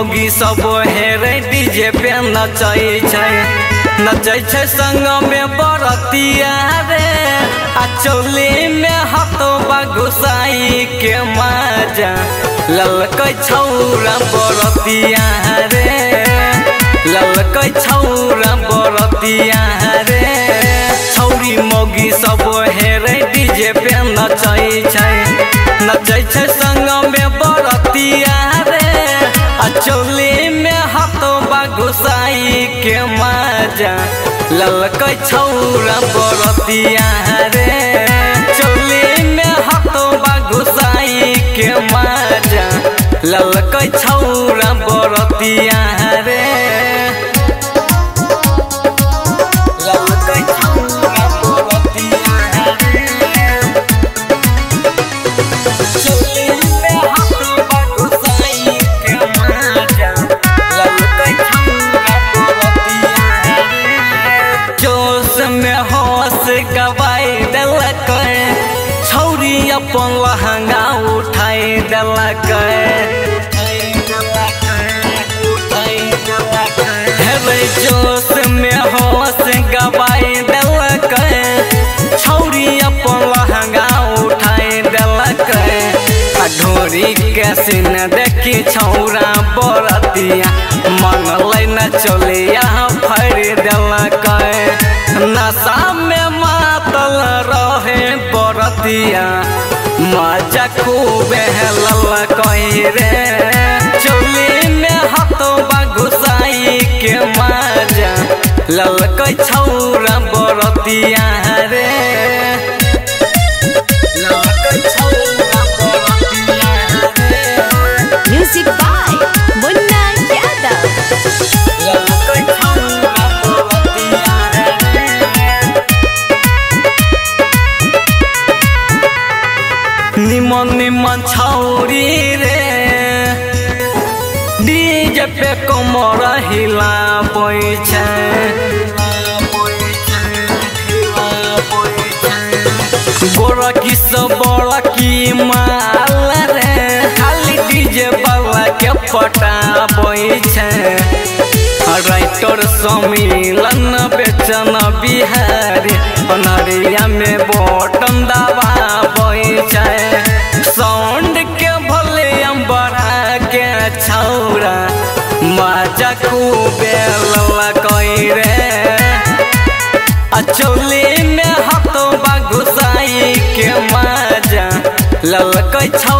सब हेरे डीजे पे नचै छै। नचै छै संग में बरतिया रे आ चोली में हथोबा घुसाई के मज़ा। ललकै छौरा बरतिया रे ललकै छौरा बरतिया रे छौरी मौगी सब हेरे डीजे पे नचै छै। नचै छै में हथोबा घुसाई के मज़ा। ललक छौरा बरतिया रे। चोली में हाथों घुसाई के मज़ा। ललक छौरा छौरी अपन लहंगा उठाई देलक जोश में होश छौरी अपन लहंगा उठाई देलक ढोरी के सीन देखी छौरा बरतिया मन न चलिया फर देलक नशा में मातल रहे बरतिया रे। चोली में हथोबा घुसाई के मज़ा। छौरा बरतिया रे. ललकै छौरा बरतिया रे। निमन निमन छौरी रे। डीजे पे कमर हिला पैसे बोरा की सब बड़ा की माल रे। खाली डीजे वाला के पटा पैसे राइटर सम्मिलन चोली में हथोबा घुसाई के मज़ा। ललकै छौ